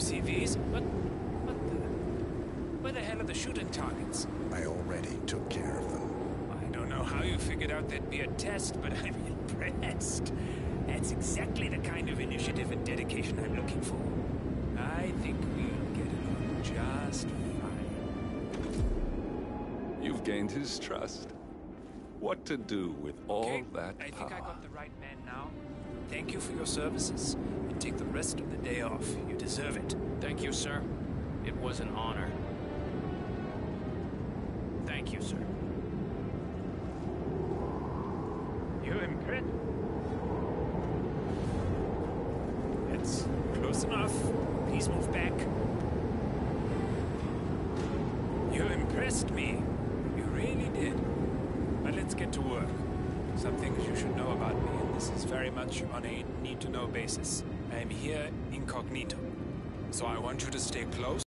UCVs, but what the? Where the hell are the shooting targets? I already took care of them. I don't know how you figured out there'd be a test, but I'm impressed. That's exactly the kind of initiative and dedication I'm looking for. I think we'll get along just fine. You've gained his trust. What to do with all okay, that I power? think I got the right man now. Thank you for your services, and take the rest of the day off. You deserve it. Thank you, sir. It was an honor. Thank you, sir. You impressed? It's close enough. Please move back. You impressed me. You really did. But let's get to work. Some things you should know about me, and this is very much on a need to know basis. I am here incognito. So I want you to stay close.